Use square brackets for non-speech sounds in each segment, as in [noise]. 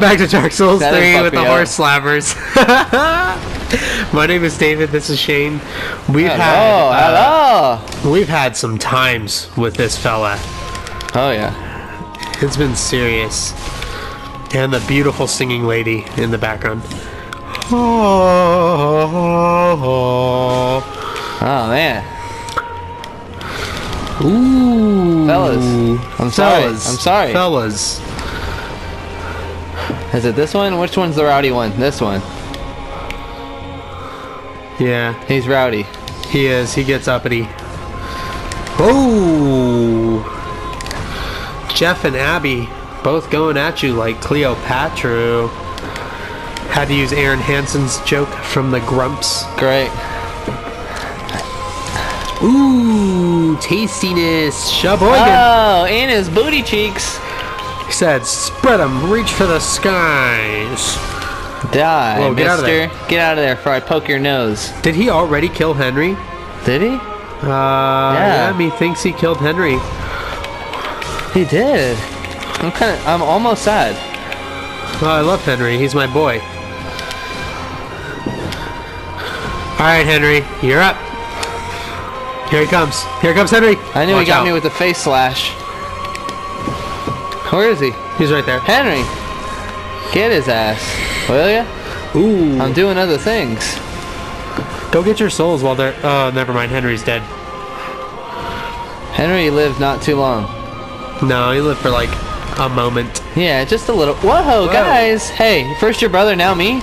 Welcome back to Dark Souls That 3 with the me horse slappers. [laughs] My name is David. This is Shane. We've Hello, had uh, hello. we've had some times with this fella. Oh yeah. It's been serious. And the beautiful singing lady in the background. Oh, Oh man. ooh, Fellas, I'm sorry, Fellas, I'm sorry. fellas. Is it this one? Which one's the rowdy one? This one. Yeah, He's rowdy. he is. He gets uppity. Oh, Jeff and Abby both going at you like Cleopatra. Had to use Arin Hanson's joke from the Grumps. Great. Ooh, tastiness, Sheboygan. Oh, and his booty cheeks. He said, spread 'em, reach for the skies. Die, Whoa, get out of there. Get out of there before I poke your nose. Did he already kill Henry? Did he? Uh, yeah. Yeah. me thinks he killed Henry. He did. I'm kind of, I'm almost sad. Oh, I love Henry. He's my boy. All right, Henry, you're up. Here he comes. Here comes Henry. I knew Watch he got out. me with the face slash. Where is he? He's right there. Henry! Get his ass. Will ya? Ooh. I'm doing other things. Go get your souls while they're. Oh, never mind. Henry's dead. Henry lived not too long. No, he lived for like a moment. Yeah, just a little. Whoa, guys! Hey, first your brother, now me?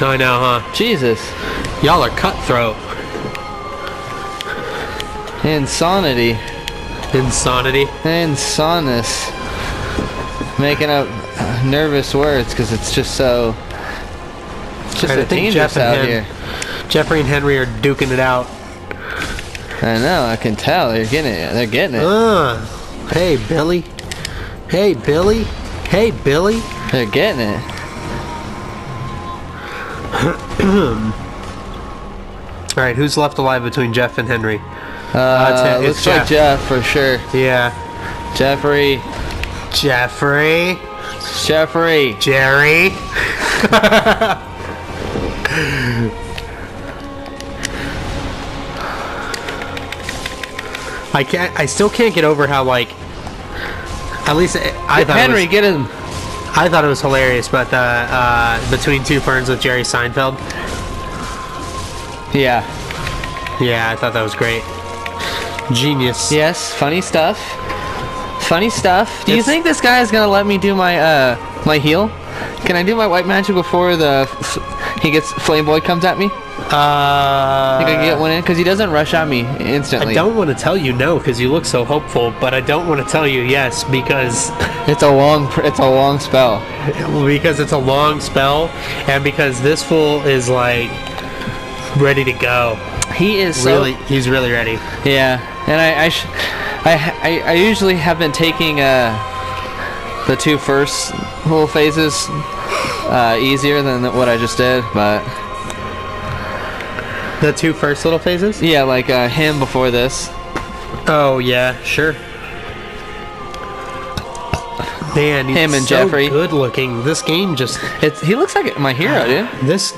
Oh, I know, huh? Jesus. Y'all are cutthroat. Insanity. Insanity. Insonness. Making up uh, nervous words because it's just so. It's just so dangerous Jeff and out Hen- here. Jeffrey and Henry are duking it out. I know, I can tell. They're getting it. They're getting it. Uh, hey, Billy. Hey, Billy. Hey, Billy. They're getting it. [clears throat] All right, who's left alive between Jeff and Henry? Uh, it's- it's looks like Jeff for sure. Yeah, Jeffrey. Jeffrey, Jeffrey. Jerry. I can't. I still can't get over how like. At least I thought Henry, it was, get him. I thought it was hilarious, but the uh, between two ferns with Jerry Seinfeld. Yeah. Yeah, I thought that was great. Genius. Yes, funny stuff. Funny stuff. Do you think this guy is gonna let me do my uh my heal? Can I do my white magic before the f- he gets flame boy comes at me? Uh, Think I can get one in because he doesn't rush at me instantly. I don't want to tell you no because you look so hopeful, but I don't want to tell you yes because [laughs] It's a long it's a long spell. because it's a long spell and because this fool is like ready to go. He is so- Really, he's really ready. Yeah, and I I, I I I usually have been taking uh the two first little phases uh, easier than what I just did, but The two first little phases. yeah, like uh, him before this. Oh yeah, sure. Man, he's Him and so Jeffrey. good looking. This game just It's he looks like my hero, dude. this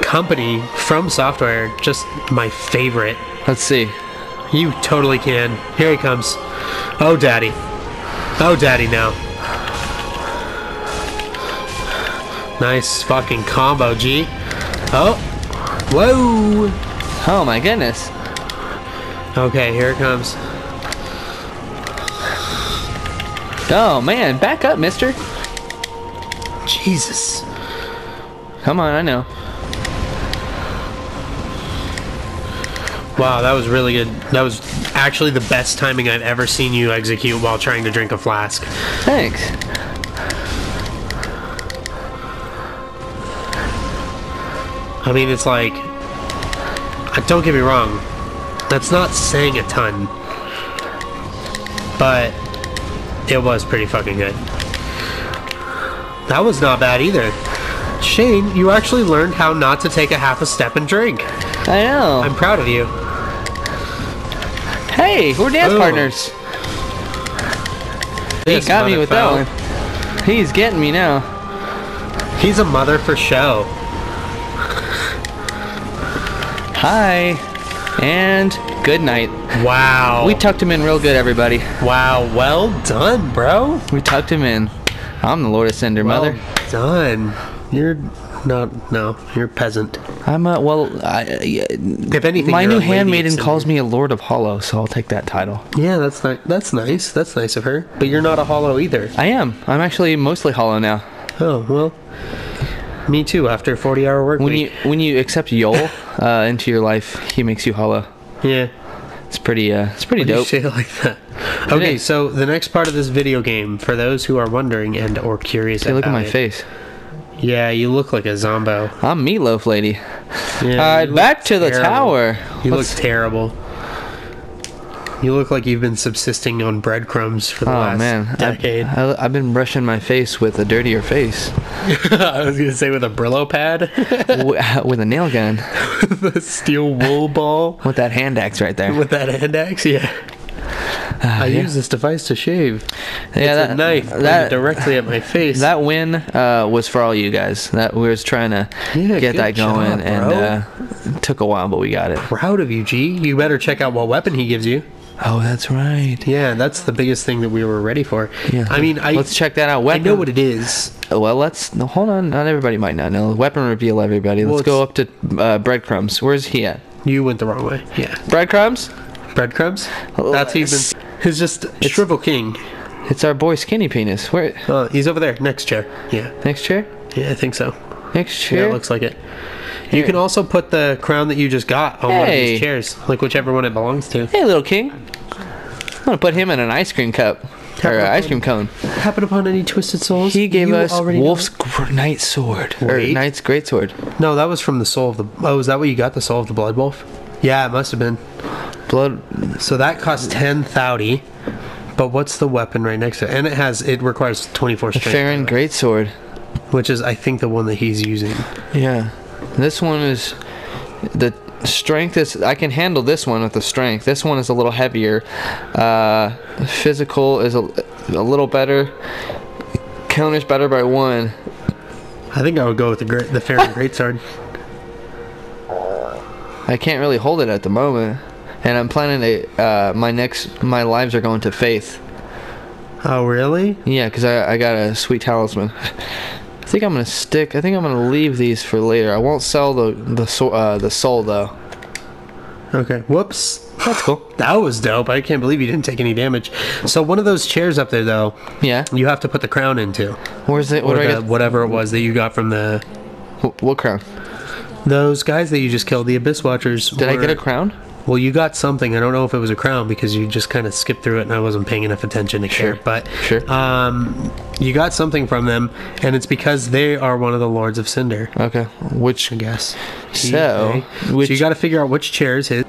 company FromSoftware just my favorite. Let's see. You totally can. Here he comes. Oh, daddy. Oh, daddy, now. Nice fucking combo, G. Oh. Whoa. Oh my goodness. Okay, here it comes. Oh man, back up, mister. Jesus. Come on, I know. Wow, that was really good. That was actually the best timing I've ever seen you execute while trying to drink a flask. Thanks. I mean, it's like. uh, Don't get me wrong. That's not saying a ton. But it was pretty fucking good. That was not bad either. Shane, you actually learned how not to take a half a step and drink. I know. I'm proud of you. Hey, we're dance Boom. partners. He This got me with that one. He's getting me now. He's a mother for show. Hi, and good night. Wow. We tucked him in real good, everybody. wow. Well done, bro. We tucked him in. I'm the Lord of Cinder, Well mother. done. You're not. No, you're a peasant. I'm a well. I, If anything, my new a lady of handmaiden calls me a Lord of Hollow, so I'll take that title. Yeah, that's ni- That's nice. That's nice of her. But you're not a hollow either. I am. I'm actually mostly Hollow now. Oh well. Me too. After a 40 hour work When week. you when you accept Yoel uh, into your life, he makes you Hollow. yeah. It's pretty. Uh, it's pretty You dope. say it like that. [laughs] Okay, so the next part of this video game, for those who are wondering and or curious Hey, look at my it- face. Yeah, you look like a zombo. I'm Meatloaf Lady. Yeah, All right, back to the terrible. tower. You look Let's- terrible. You look like you've been subsisting on breadcrumbs for the Oh last man, decade. I, I've been brushing my face with a dirtier face [laughs] I was gonna say with a Brillo pad, [laughs] [laughs] with a nail gun the steel wool ball with that hand axe right there. with that hand axe. Yeah, I yeah. use this device to shave. Yeah, it's a knife that directly at my [laughs] face. that win uh, was for all you guys. That we was trying to Yeah, get that going, job, and uh, it took a while, but we got it. proud of you, G. You better check out what weapon he gives you. Oh, that's right. Yeah, that's the biggest thing that we were ready for. Yeah. I mean, I let's check that out. Weapon. I know what it is. Well, let's no, hold on. Not everybody might not know. Weapon reveal, everybody. Let's go up to uh, breadcrumbs. Where's he at? You went the wrong way. Yeah, Breadcrumbs. Breadcrumbs. Oh, That's he's been. He's just Shrivel King. It's our boy Skinny Penis. Where? Uh, he's over there, next chair. Yeah, Next chair. yeah, I think so. Next Yeah, chair. it looks like it. You can also put the crown that you just got on one of these chairs, like whichever one it belongs to. Hey, little king. I'm gonna put him in an ice cream cup or an ice cream cone. Happen upon any twisted souls? He gave You us already Wolf's gr- Night Sword or Knight's Great Sword. No, that was from the soul of the. Oh, is that what you got? The soul of the blood wolf? Yeah, it must have been. Blood. So that costs ten thouty. But what's the weapon right next to it? And it has it requires twenty four strength, Farron Great Sword. which is I think the one that he's using. Yeah. This one is the strength is I can handle this one with the strength. This one is a little heavier. Uh, physical is a, a little better. Counters better by one. I think I would go with the great, the Farron [laughs] great sword. I can't really hold it at the moment, and I'm planning to. Uh, my next my lives are going to faith. Oh really? Yeah, because I, I got a sweet talisman. [laughs] I think I'm gonna stick. I think I'm gonna leave these for later. I won't sell the the uh, the soul though. Okay. Whoops. That's cool. [laughs] That was dope. I can't believe you didn't take any damage. So one of those chairs up there though, Yeah. you have to put the crown into. Where's it? What Or do I the, get? whatever it was that you got from the Wh- What crown? those guys that you just killed, the Abyss Watchers. Did I get a crown? Well, you got something. I don't know if it was a crown because you just kind of skipped through it and I wasn't paying enough attention to care. But Sure. um, you got something from them, and it's because they are one of the Lords of Cinder. Okay. Which? I guess. So, which- so you got to figure out which chair is his.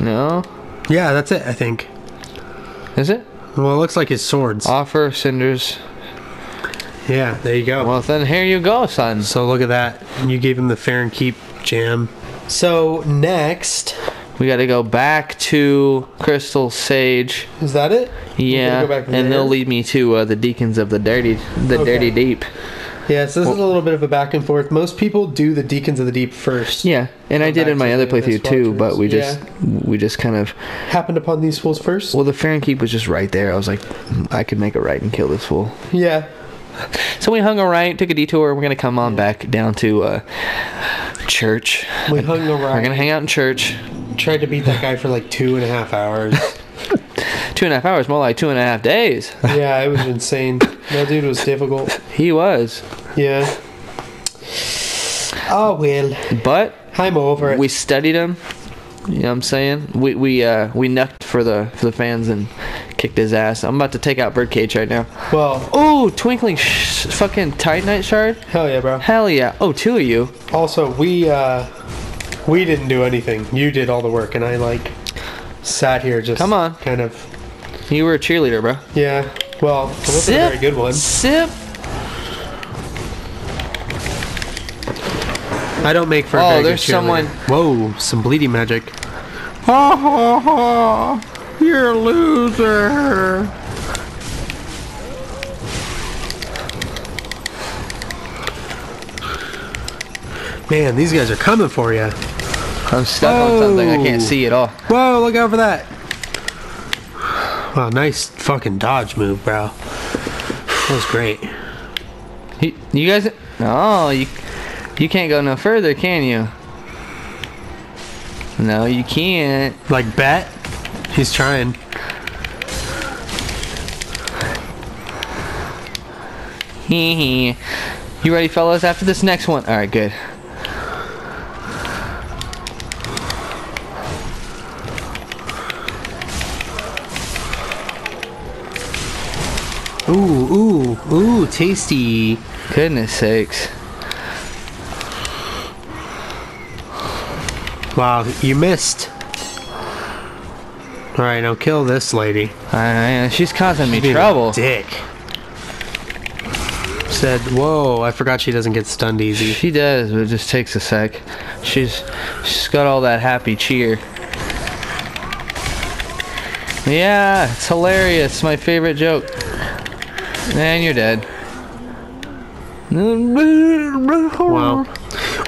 No. Yeah, that's it. I think. Is it? Well, it looks like his swords. Offer cinders. Yeah, there you go. Well, then here you go, son. So look at that. You gave him the Farron Keep jam. So next, We got to go back to Crystal Sage. is that it? Yeah, go back and they'll lead me to uh, the deacons of the dirty, the Okay. dirty deep. Yeah. So this is a little bit of a back and forth. Most people do the Deacons of the Deep first. Yeah, and I did in my other playthrough too, but we just we just kind of Happened upon these fools first. well, the Farron Keep was just right there. I was like, "Mm, I could make a right and kill this fool. yeah. [laughs] So we hung a right, took a detour. We're gonna come on back down to uh, church. We hung around. We're gonna hang out in church. Tried to beat that guy for like two and a half hours. [laughs] Two and a half hours, more like two and a half days. [laughs] yeah, it was insane. That dude was difficult. He was, Yeah. Oh well, but I'm over it. we studied him. You know what I'm saying? We we uh we knucked for the for the fans and kicked his ass. I'm about to take out Birdcage right now. well, Oh, twinkling sh- fucking Titanite shard. hell yeah, bro. Hell yeah. Oh, two of you. Also, we uh we didn't do anything. You did all the work, and I like sat here just Come on. kind of You were a cheerleader, bro. yeah. Well, it wasn't a very good one. Sip. I don't make for. A Oh, very good there's someone- Whoa, some bleeding magic. [laughs] You're a loser. Man, these guys are coming for you. I'm stuck Whoa. on something. I can't see at all. Whoa, look out for that. Wow, nice fucking dodge move, bro. That was great. You, you guys... Oh, you, you can't go no further, can you? No, you can't. Like, bet? He's trying. [laughs] You ready, fellas? After this next one. All right, good. Ooh, ooh, ooh, tasty. Goodness sakes. Wow, you missed. Alright, now kill this lady. Uh, I, she's causing me trouble. Dick. Said, whoa, I forgot she doesn't get stunned easy. She does, but it just takes a sec. She's she's got all that happy cheer. Yeah, it's hilarious. My favorite joke. And you're dead. Wow.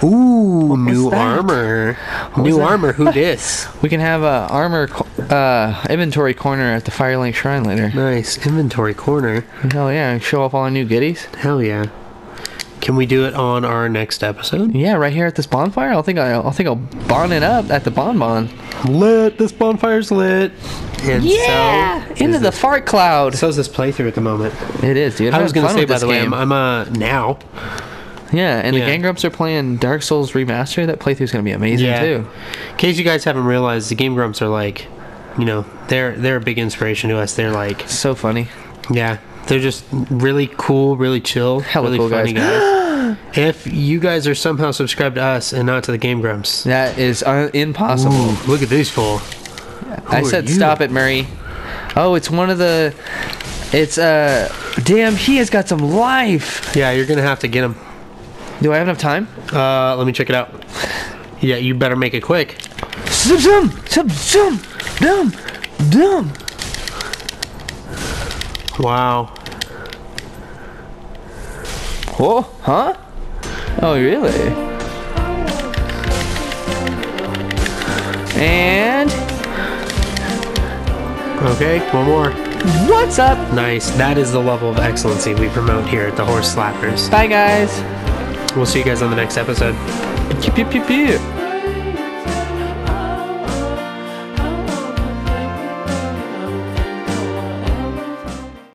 Ooh, new armor. was New armor, who dis? [laughs] We can have a armor co- uh, inventory corner at the Firelink Shrine later. Nice. Inventory corner. Hell yeah, show off all our new goodies. Hell yeah. Can we do it on our next episode? Yeah, right here at this bonfire. I'll think I'll, I'll think I'll bon it up at the bonbon. Lit. This bonfire's lit. And Yeah, so into the this, fart cloud. so's this playthrough at the moment. It is, dude. I I'm was gonna say, by the this way. I'm, I'm uh now. Yeah, and Yeah. the Game Grumps are playing Dark Souls Remaster. That playthrough's gonna be amazing Yeah. too. In case you guys haven't realized, the Game Grumps are like, you know, they're they're a big inspiration to us. They're like, So funny. yeah, they're just really cool, really chill, Hella really cool funny guys. guys. [gasps] if you guys are somehow subscribed to us and not to the Game Grumps, That is uh, impossible. Ooh, look at these fool. I Who said you? stop it, Murray. Oh, it's one of the. It's uh. Damn, he has got some life. Yeah, you're gonna have to get them. Do I have enough time? Uh, let me check it out. Yeah, you better make it quick. Zum zum zum zum dum dum. Wow. Oh, huh? Oh, really? And Okay, one more. what's up? Nice. That is the level of excellency we promote here at the Horse Slappers. Bye, guys. We'll see you guys on the next episode. Pew pew pew.